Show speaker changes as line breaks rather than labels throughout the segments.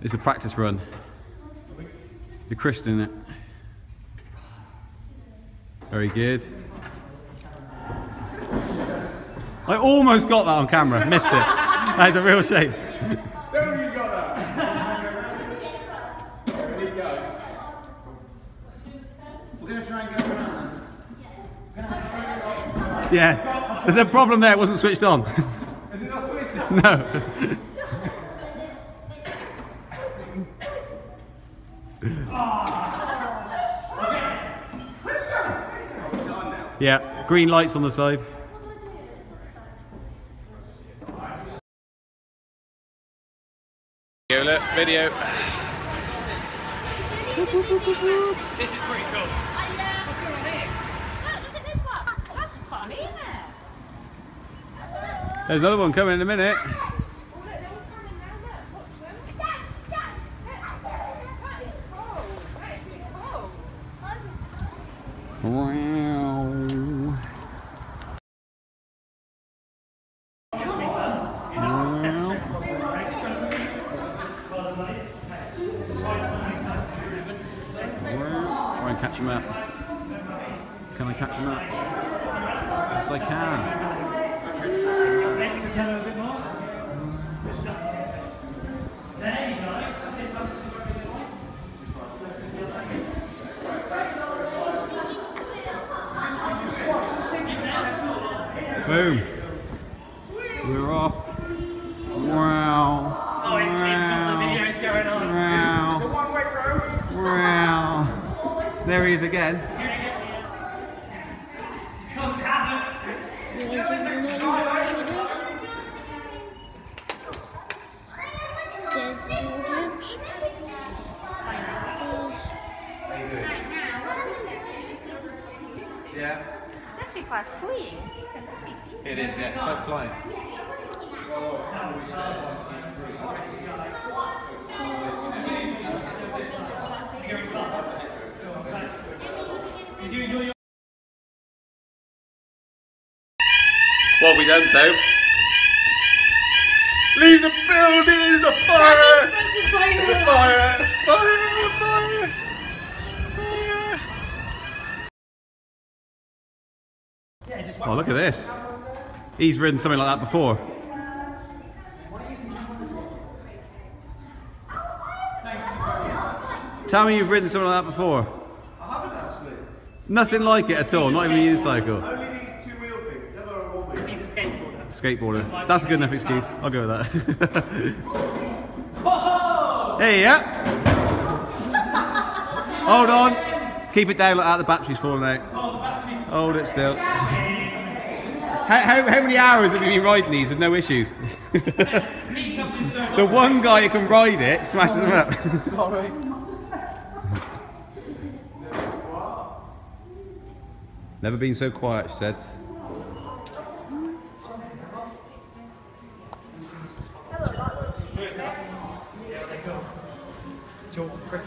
It's a practice run. You're christening it. Very good. I almost got that on camera, missed it. That is a real shame. Yeah, the problem there wasn't switched on.
Is it not switched on?
no. Yeah, green lights on the side.
Video, look, video.
This is pretty cool.
What's going on here? Look, look at this one. That's funny, isn't it?
There's another one coming in a minute.
Oh, look, they're all coming now. Look, watch them. That is cool. That is pretty cool.
Wow. Try and catch him up. Can I catch him up? Yes, I can. Boom. We're off. Wow.
Oh, it's, it's got the videos going on.
Wow.
one-way road.
Wow. There he is again.
It's actually quite freeing.
It is, yeah. It's like flying.
Did you enjoy your...
What have we done, Toe? Leave the building! There's a fire! There's a fire! Fire! Fire! Fire! Oh, look at this. He's ridden something like that before. Tell me you've ridden something like that before.
I haven't actually.
Nothing like it at all, not even a unicycle.
Only these two wheel things, never a one wheel.
He's a skateboarder.
Skateboarder. That's a good enough excuse. I'll go with that. hey, yeah. Hold on. Keep it down like that. The battery's falling out. Oh, Hold it still. How, how, how many hours have you been riding these with no issues? the one guy who can ride it smashes them up.
Sorry.
Never been so quiet, she said.
Just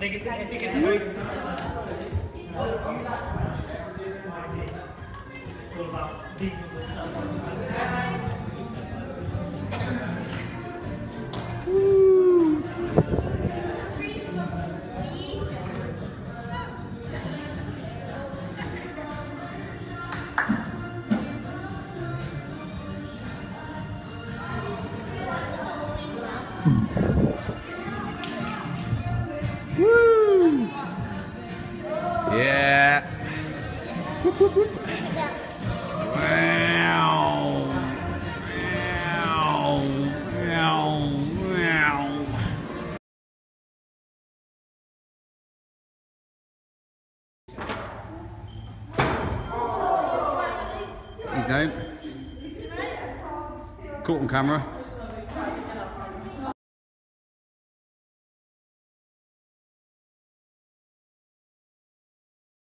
think it's, I think it's It's all about.
Woo! Hmm. Wow. Wow. Wow. Wow. His name? Caught on camera.